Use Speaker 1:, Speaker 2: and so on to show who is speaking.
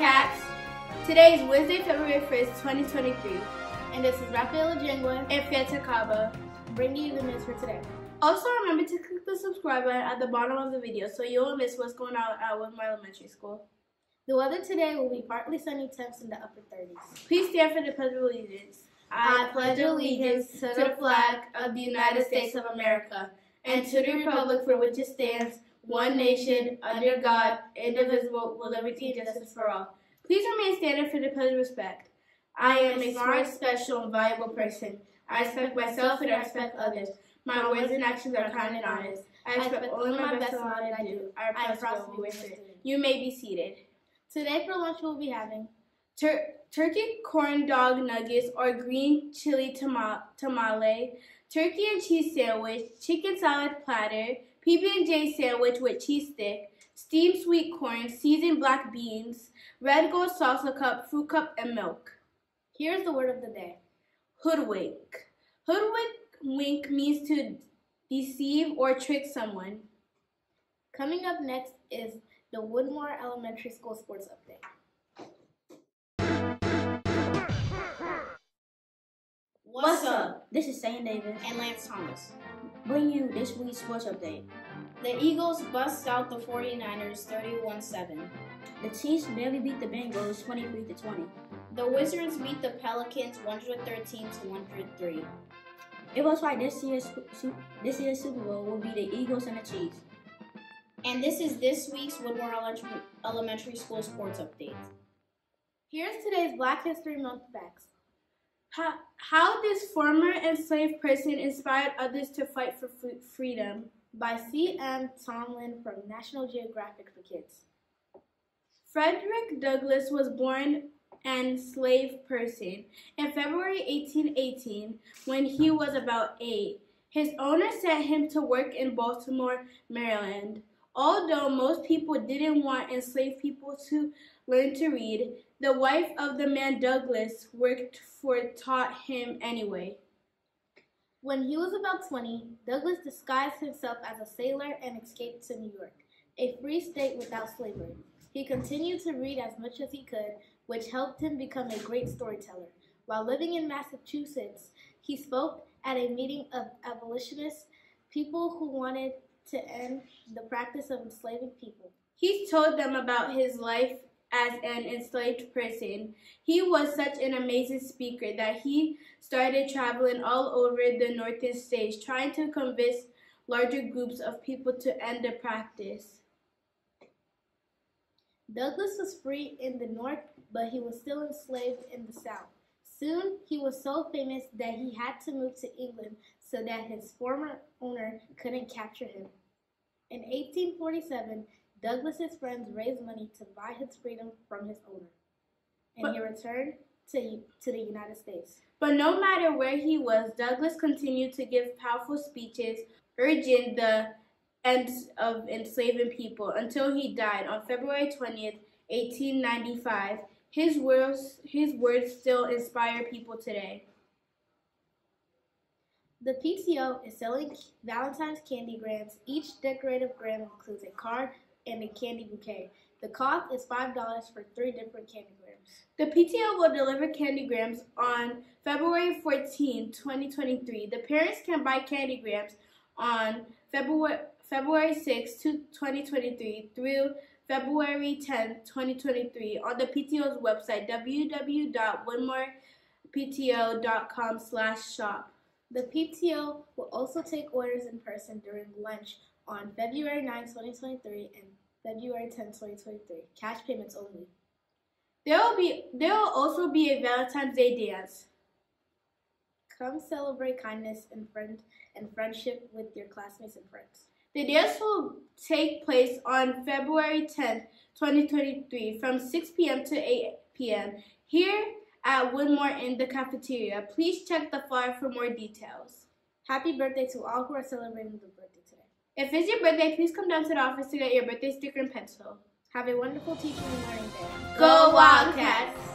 Speaker 1: Wildcats! Today is Wednesday, February 1st, 2023.
Speaker 2: And this is Rafaela Jengua
Speaker 1: and Fieta Caba
Speaker 2: bringing you the news for today.
Speaker 1: Also remember to click the subscribe button at the bottom of the video so you won't miss what's going on at Woodmore Elementary School.
Speaker 2: The weather today will be partly sunny temps in the upper 30s.
Speaker 1: Please stand for the Pledge of Allegiance.
Speaker 2: I pledge allegiance to the flag of the United States of America and to the republic for which it stands, one nation, under God, indivisible, with liberty and justice for all.
Speaker 1: Please remain standing for the pledge of respect. I am a smart, special, and valuable person. I respect myself and I respect others. My words and actions are kind and honest. I expect only my best in all that I do. I promise to be with it. You may be seated.
Speaker 2: Today for lunch we'll be having
Speaker 1: tur turkey corn dog nuggets or green chili tama tamale, turkey and cheese sandwich, chicken salad platter, PB&J sandwich with cheese stick, steamed sweet corn, seasoned black beans, red gold salsa cup, fruit cup, and milk.
Speaker 2: Here's the word of the day.
Speaker 1: Hoodwink. Hoodwink means to deceive or trick someone.
Speaker 2: Coming up next is the Woodmore Elementary School Sports Update.
Speaker 3: What's up? This is Sam Davis
Speaker 2: and Lance Thomas.
Speaker 3: Bring you this week's sports update.
Speaker 2: The Eagles bust out the 49ers 31-7.
Speaker 3: The Chiefs barely beat the Bengals 23 20.
Speaker 2: The Wizards beat the Pelicans 113 to 103.
Speaker 3: It looks like this year's this year's Super Bowl will be the Eagles and the Chiefs.
Speaker 2: And this is this week's Woodmore Elementary School Sports Update. Here's today's Black History Month facts.
Speaker 1: How, how this former enslaved person inspired others to fight for freedom.
Speaker 2: By C.M. Tomlin from National Geographic for Kids.
Speaker 1: Frederick Douglass was born an enslaved person in February 1818 when he was about eight. His owner sent him to work in Baltimore, Maryland. Although most people didn't want enslaved people to learn to read, the wife of the man Douglass worked for taught him anyway.
Speaker 2: When he was about 20, Douglass disguised himself as a sailor and escaped to New York, a free state without slavery. He continued to read as much as he could, which helped him become a great storyteller. While living in Massachusetts, he spoke at a meeting of abolitionists, people who wanted to end the practice of enslaving people.
Speaker 1: He told them about his life as an enslaved person. He was such an amazing speaker that he started traveling all over the northern states trying to convince larger groups of people to end the practice.
Speaker 2: Douglass was free in the north, but he was still enslaved in the south. Soon, he was so famous that he had to move to England so that his former owner couldn't capture him. In 1847, Douglass's friends raised money to buy his freedom from his owner, and but, he returned to, to the United States.
Speaker 1: But no matter where he was, Douglass continued to give powerful speeches urging the end of enslaving people until he died on February 20th, 1895. His words, his words still inspire people today.
Speaker 2: The PTO is selling Valentine's candy grams. Each decorative gram includes a card and a candy bouquet. The cost is $5 for three different candy grams.
Speaker 1: The PTO will deliver candy grams on February 14, 2023. The parents can buy candy grams on February, February 6, 2023 through February 10, 2023 on the PTO's website www.woodmorepto.com slash shop.
Speaker 2: The PTO will also take orders in person during lunch on February 9, 2023 and February 10, 2023. Cash payments only.
Speaker 1: There will be there will also be a Valentine's Day dance.
Speaker 2: Come celebrate kindness and friend and friendship with your classmates and friends.
Speaker 1: The dance will take place on February 10, 2023 from 6 p.m. to 8 p.m. here at Woodmore in the cafeteria. Please check the flyer for more details.
Speaker 2: Happy birthday to all who are celebrating the birthday.
Speaker 1: If it's your birthday, please come down to the office to get your birthday sticker and pencil.
Speaker 2: Have a wonderful teaching and learning day.
Speaker 1: Go Wildcats!